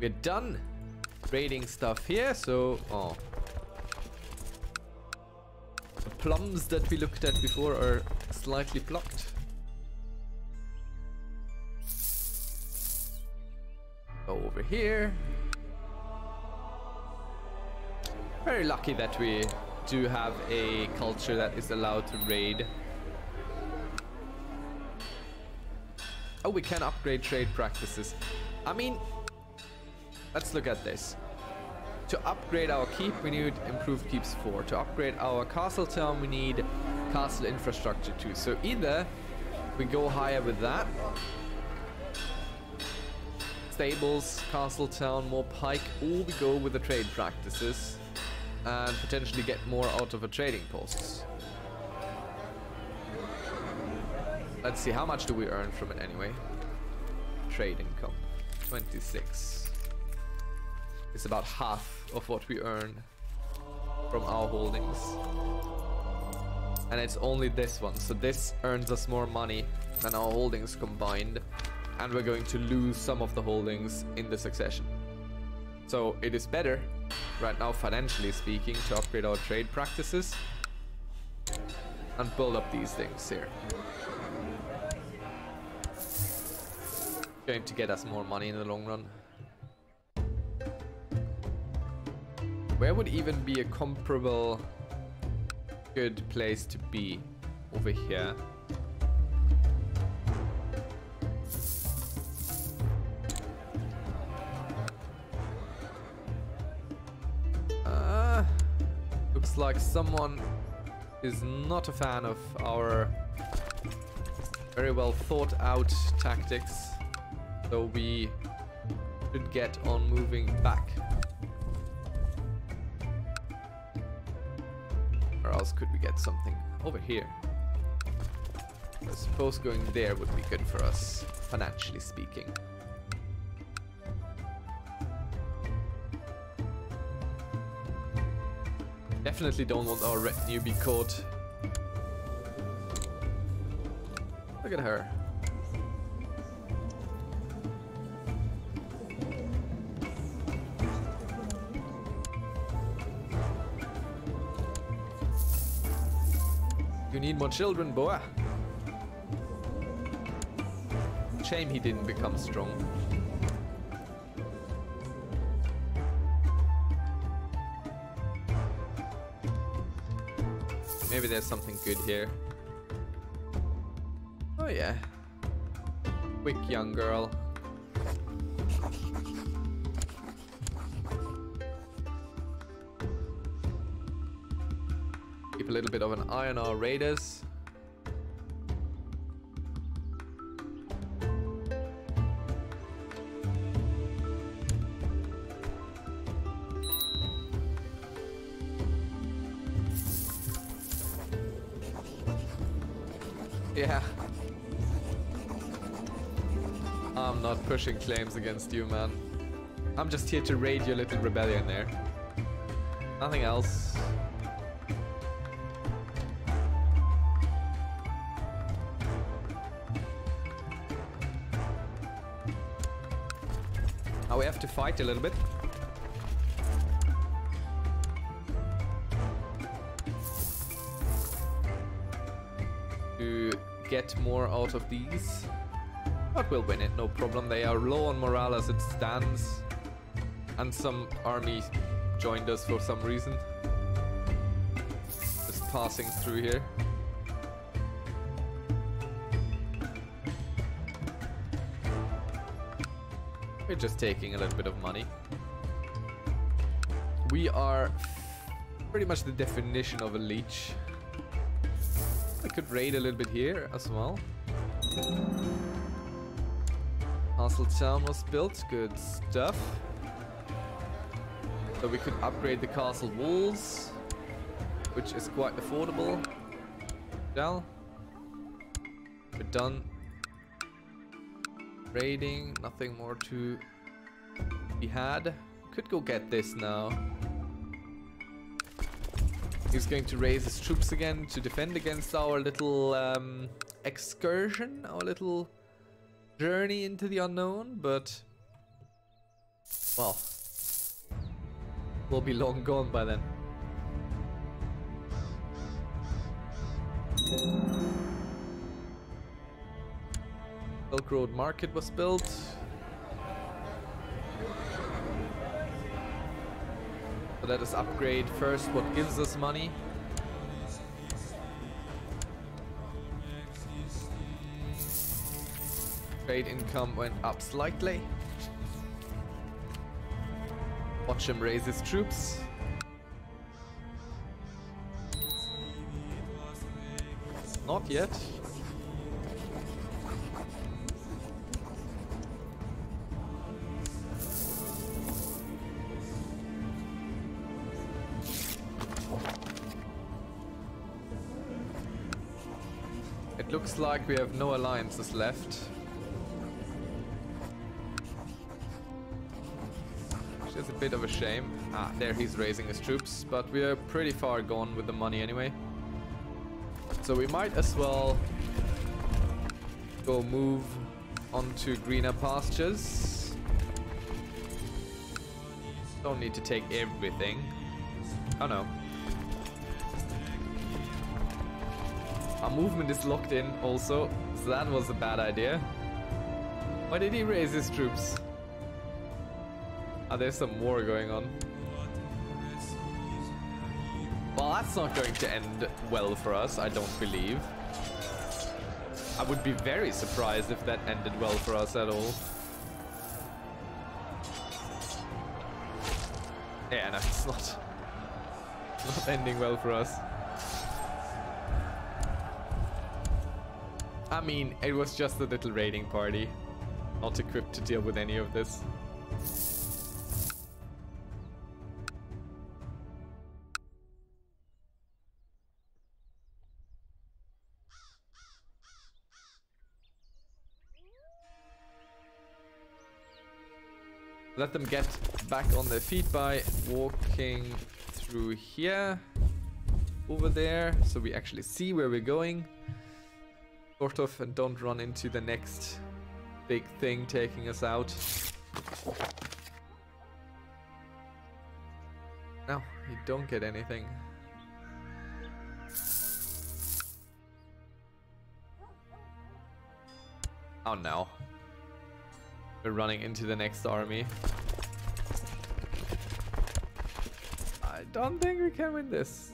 We're done raiding stuff here, so... Oh. The plums that we looked at before are slightly blocked. Go over here. Very lucky that we do have a culture that is allowed to raid. Oh, we can upgrade trade practices. I mean, let's look at this. To upgrade our keep, we need improved keeps 4. To upgrade our castle town, we need castle infrastructure 2. So either we go higher with that. Stables, castle town, more pike, or we go with the trade practices and potentially get more out of a trading posts. Let's see, how much do we earn from it anyway? Trade income, 26. It's about half of what we earn from our holdings. And it's only this one, so this earns us more money than our holdings combined. And we're going to lose some of the holdings in the succession. So it is better, right now financially speaking, to upgrade our trade practices and build up these things here. Going to get us more money in the long run. Where would even be a comparable good place to be? Over here. Uh, looks like someone is not a fan of our very well thought out tactics. So we should get on moving back. Get something? Over here. I suppose going there would be good for us, financially speaking. Definitely don't want our retinue be caught. Look at her. You need more children, boy. Shame he didn't become strong. Maybe there's something good here. Oh yeah. Quick young girl. Bit of an our raiders. Yeah. I'm not pushing claims against you, man. I'm just here to raid your little rebellion there. Nothing else. A little bit. To get more out of these. But we'll win it, no problem. They are low on morale as it stands. And some army joined us for some reason. Just passing through here. We're just taking a little bit of money. We are pretty much the definition of a leech. I could raid a little bit here as well. Castle town was built, good stuff. So we could upgrade the castle walls, which is quite affordable. Dell. We're done. Raiding, nothing more to be had. Could go get this now. He's going to raise his troops again to defend against our little um, excursion, our little journey into the unknown, but Well, we'll be long gone by then. Silk Road Market was built. So let us upgrade first what gives us money. Trade income went up slightly. Watch him raise his troops. Not yet. Like we have no alliances left. Which is a bit of a shame. Ah, there he's raising his troops, but we are pretty far gone with the money anyway. So we might as well go move onto greener pastures. Don't need to take everything. Oh no. Our movement is locked in also, so that was a bad idea. Why did he raise his troops? Ah, there's some war going on. Well, that's not going to end well for us, I don't believe. I would be very surprised if that ended well for us at all. Yeah, no, it's not, not ending well for us. I mean, it was just a little raiding party. Not equipped to deal with any of this. Let them get back on their feet by walking through here, over there, so we actually see where we're going sort of, and don't run into the next big thing taking us out. No, you don't get anything. Oh no. We're running into the next army. I don't think we can win this.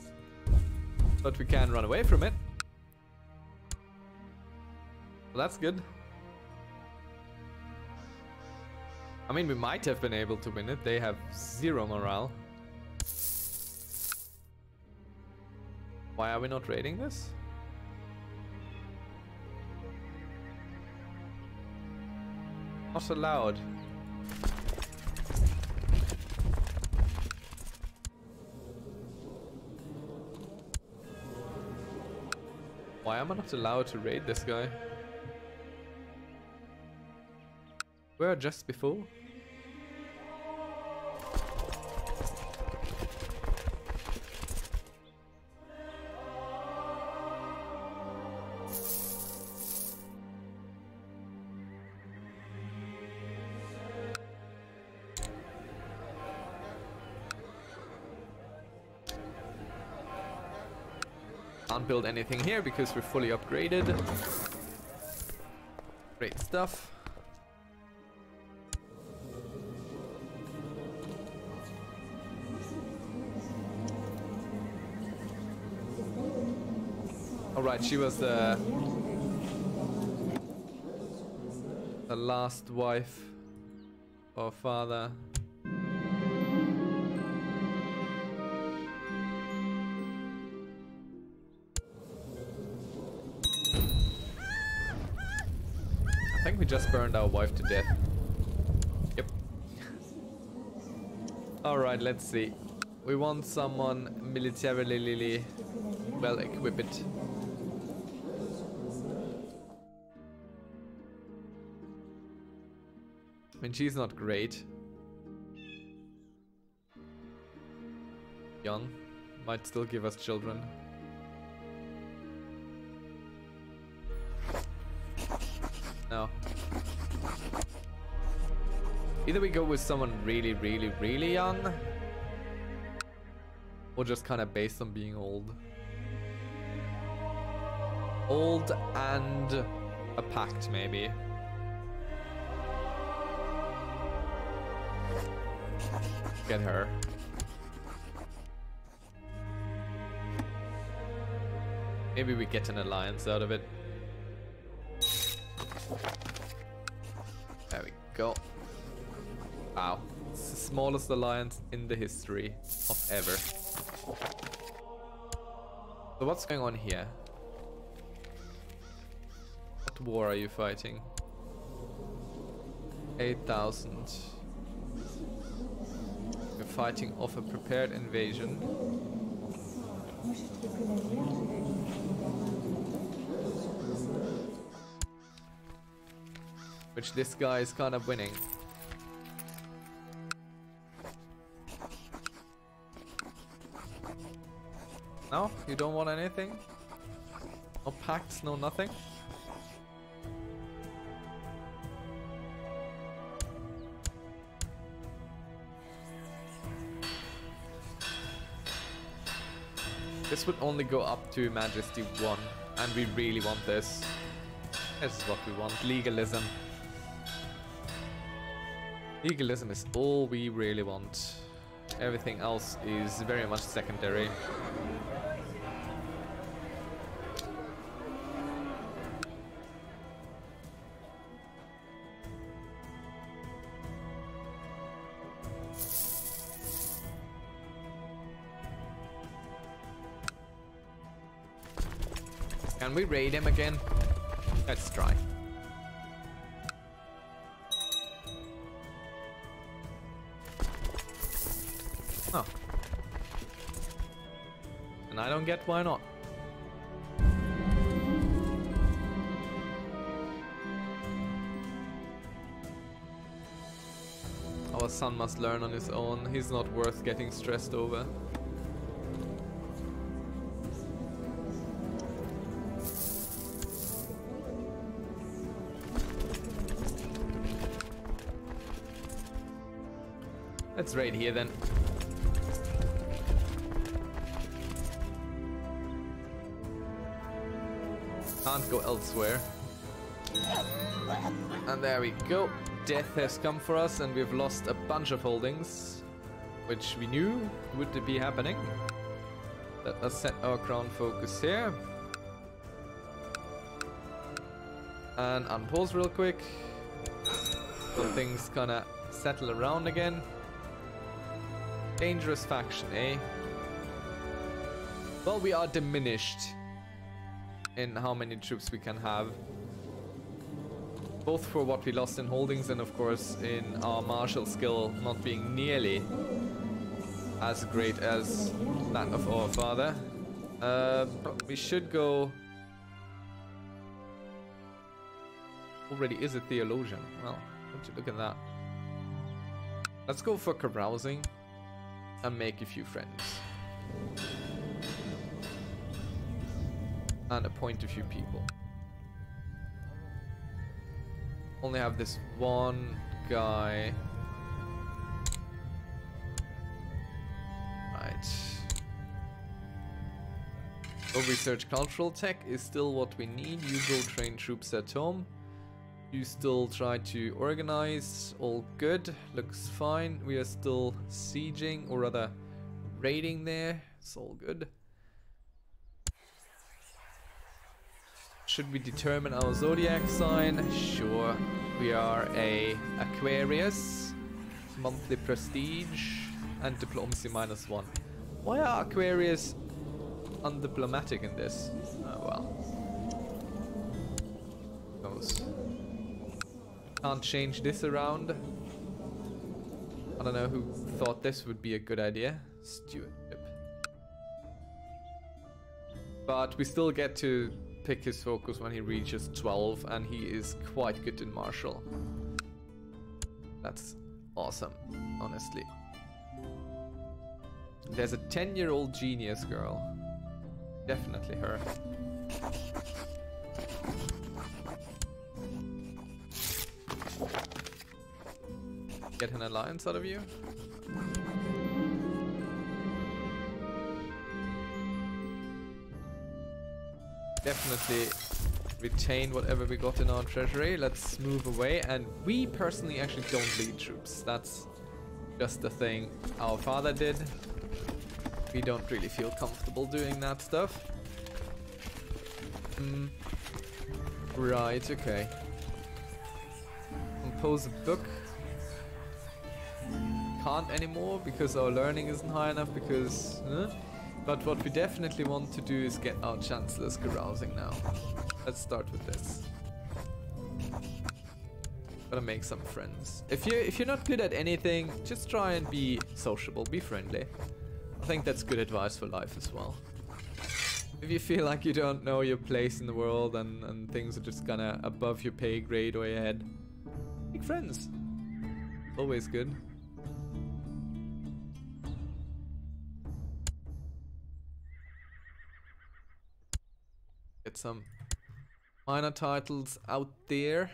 But we can run away from it. Well, that's good. I mean, we might have been able to win it. They have zero morale. Why are we not raiding this? Not allowed. Why am I not allowed to raid this guy? Where just before? Can't build anything here because we're fully upgraded. Great stuff. Right, she was the the last wife or father. I think we just burned our wife to death. Yep. Alright, let's see. We want someone militarily well equipped. Mean, she's not great. Young. Might still give us children. No. Either we go with someone really, really, really young, or just kind of based on being old. Old and a pact, maybe. Get her. Maybe we get an alliance out of it. There we go. Wow. It's the smallest alliance in the history of ever. So what's going on here? What war are you fighting? 8,000. Fighting off a prepared invasion. Which this guy is kind of winning. No? You don't want anything? No pacts, no nothing? This would only go up to Majesty 1, and we really want this. This is what we want, legalism. Legalism is all we really want. Everything else is very much secondary. Can we raid him again? Let's try. Oh. And I don't get why not. Our son must learn on his own. He's not worth getting stressed over. Let's raid here then. Can't go elsewhere. And there we go. Death has come for us and we've lost a bunch of holdings. Which we knew would be happening. Let us set our crown focus here. And unpause real quick. So things kinda settle around again. Dangerous faction, eh? Well, we are diminished in how many troops we can have. Both for what we lost in holdings and of course in our martial skill not being nearly as great as that of our father. Uh, we should go... Already is a theologian. Well, would you look at that. Let's go for carousing and make a few friends. And appoint a few people. Only have this one guy. Right. Research cultural tech is still what we need. You go train troops at home. You still try to organize, all good, looks fine. We are still sieging, or rather raiding there, it's all good. Should we determine our zodiac sign? Sure. We are a Aquarius, monthly prestige, and diplomacy minus one. Why are Aquarius undiplomatic in this? Oh well. Can't change this around. I don't know who thought this would be a good idea. Steward. But we still get to pick his focus when he reaches 12 and he is quite good in martial. That's awesome, honestly. There's a 10 year old genius girl. Definitely her. Get an alliance out of you. Definitely retain whatever we got in our treasury. Let's move away. And we personally actually don't lead troops. That's just the thing our father did. We don't really feel comfortable doing that stuff. Mm. Right, okay. Compose a book. Can't anymore because our learning isn't high enough because... But what we definitely want to do is get our chancellors carousing now. Let's start with this. Gotta make some friends. If you if you're not good at anything, just try and be sociable, be friendly. I think that's good advice for life as well. If you feel like you don't know your place in the world and, and things are just kinda above your pay grade or your head, make friends. Always good. Some minor titles out there.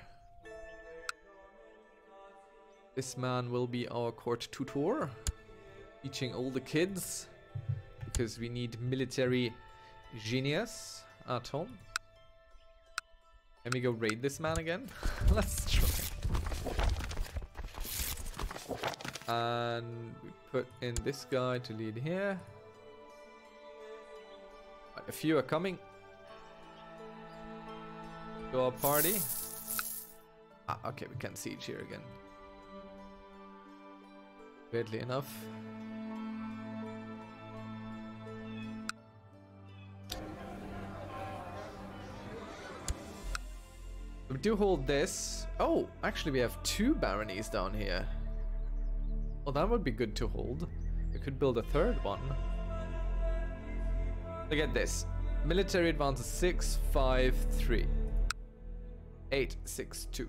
This man will be our court tutor, teaching all the kids, because we need military genius at home. Let me go raid this man again? Let's try. And we put in this guy to lead here. A few are coming to our party. Ah, okay, we can siege here again. Weirdly enough. We do hold this. Oh, actually we have two baronies down here. Well, that would be good to hold. We could build a third one. Look at this. Military advances 6, 5, 3. 862.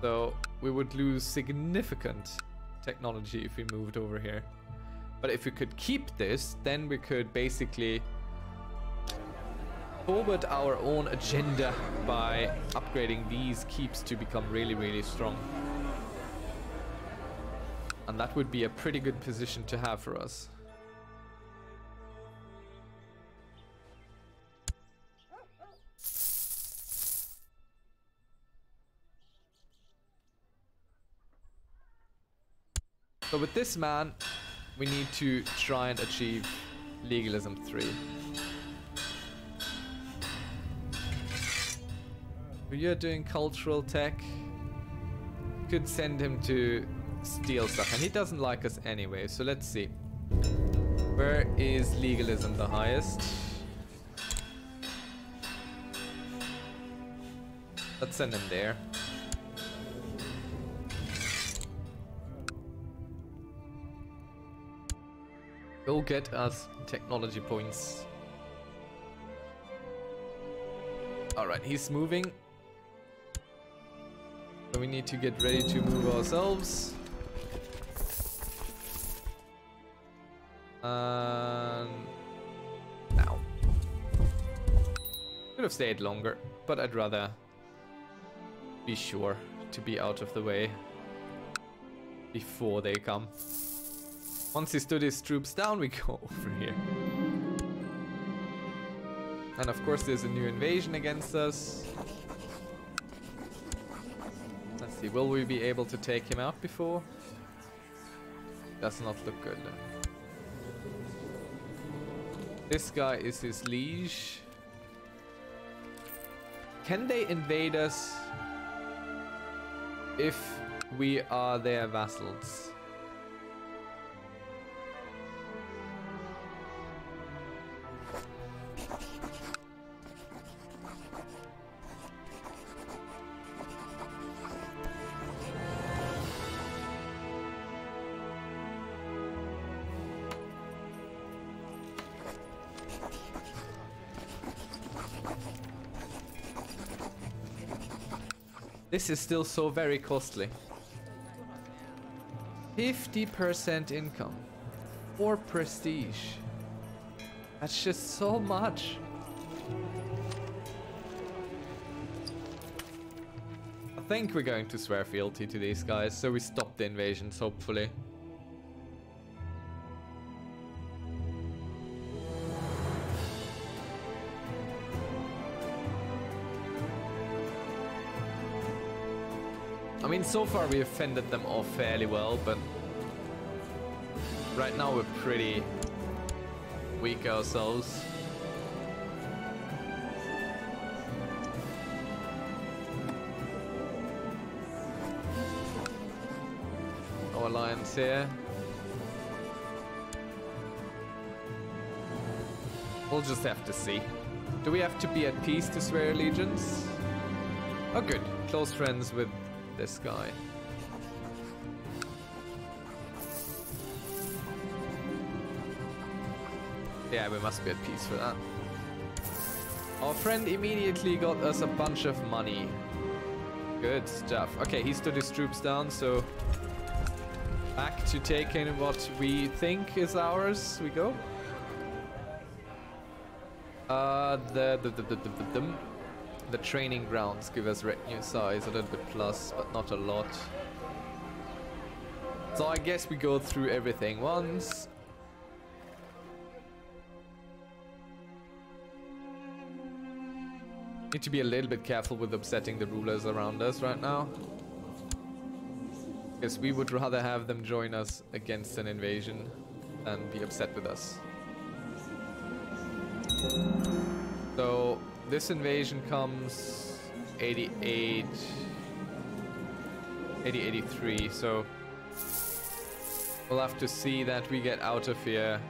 So we would lose significant technology if we moved over here. But if we could keep this, then we could basically forward our own agenda by upgrading these keeps to become really, really strong. And that would be a pretty good position to have for us. So with this man, we need to try and achieve legalism 3. You're doing cultural tech. Could send him to steal stuff, and he doesn't like us anyway, so let's see. Where is legalism the highest? Let's send him there. Go get us technology points. Alright, he's moving. So we need to get ready to move ourselves. Um, now. Could have stayed longer, but I'd rather be sure to be out of the way before they come. Once he stood his troops down, we go over here. And of course there's a new invasion against us. Let's see, will we be able to take him out before? Does not look good. This guy is his liege. Can they invade us if we are their vassals? This is still so very costly. 50% income. Or prestige. That's just so much. I think we're going to swear fealty to these guys, so we stop the invasions, hopefully. So far we have fended them off fairly well, but right now we're pretty weak ourselves. No alliance here. We'll just have to see. Do we have to be at peace to swear allegiance? Oh good, close friends with this guy. Yeah, we must be at peace for that. Our friend immediately got us a bunch of money. Good stuff. Okay, he stood his troops down, so back to taking what we think is ours. We go. Uh, the the the the the, the, the the training grounds give us retinue size a little bit plus, but not a lot. So I guess we go through everything once. Need to be a little bit careful with upsetting the rulers around us right now. Because we would rather have them join us against an invasion than be upset with us. So this invasion comes 88 80 83 so we'll have to see that we get out of here.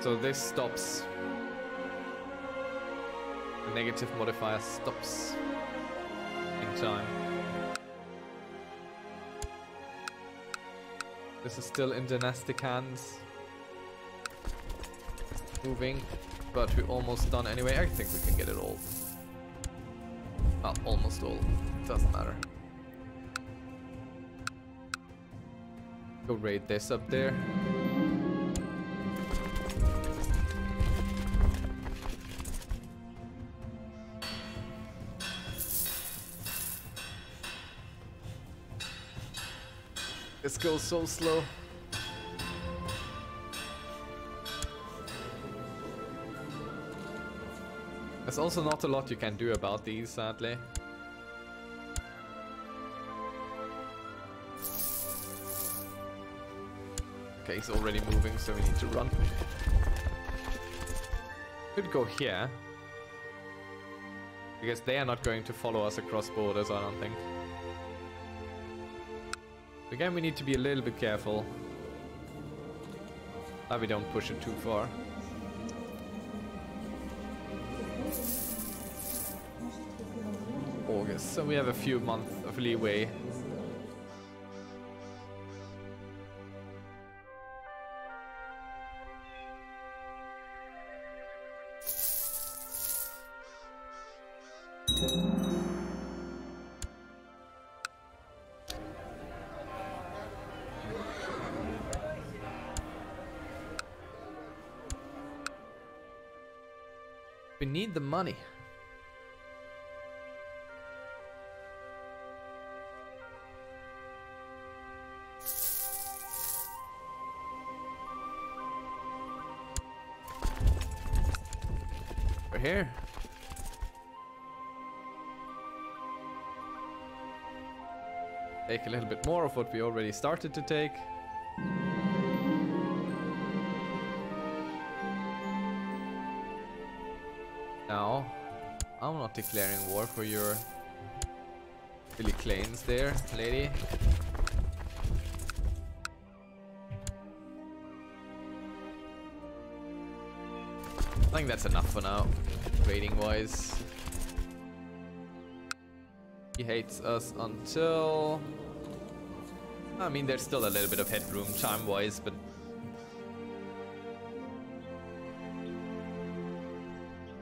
So this stops. The negative modifier stops in time. This is still in dynastic hands. Moving but we're almost done anyway. I think we can get it all. Well, almost all. Doesn't matter. Go raid this up there. This goes so slow. There's also not a lot you can do about these, sadly. Okay, he's already moving, so we need to run. Could go here. Because they are not going to follow us across borders, I don't think. Again, we need to be a little bit careful. That we don't push it too far. So we have a few months of leeway. We need the money. Here. Take a little bit more of what we already started to take. Now, I'm not declaring war for your Billy Clanes there, lady. Think that's enough for now, rating wise. He hates us until... I mean, there's still a little bit of headroom time wise, but...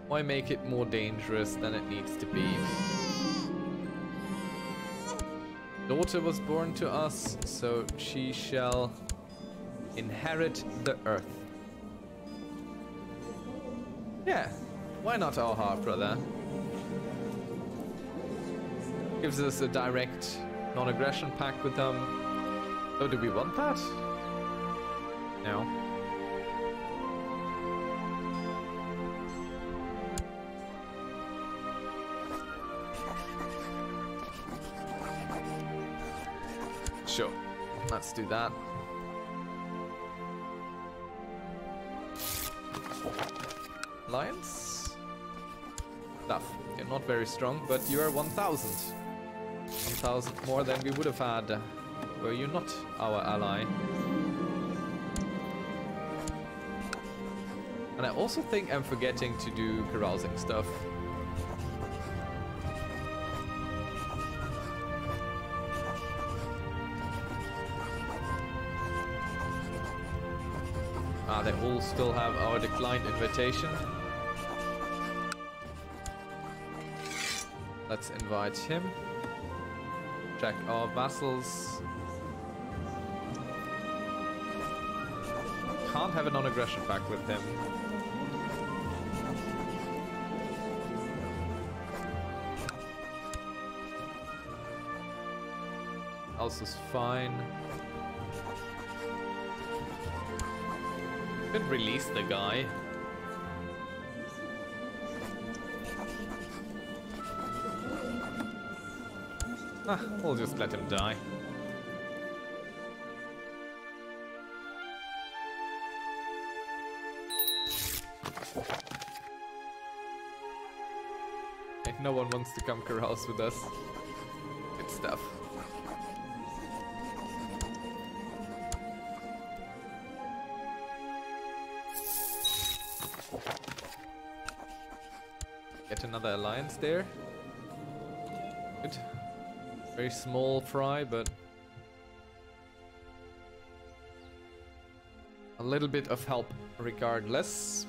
Why make it more dangerous than it needs to be? Daughter was born to us, so she shall inherit the earth. Yeah, why not our half brother? Gives us a direct non-aggression pact with them. Oh, do we want that? No. Sure. Let's do that. Strong, but you are 1000. 1000 more than we would have had were you not our ally. And I also think I'm forgetting to do carousing stuff. Ah, they all still have our declined invitation. Let's invite him. Check our vassals. Can't have a non-aggression pact with him. Else is fine. Could release the guy. Ah, we'll just let him die. Okay, no one wants to come carouse with us. Good stuff. Get another alliance there. Very small fry, but a little bit of help regardless.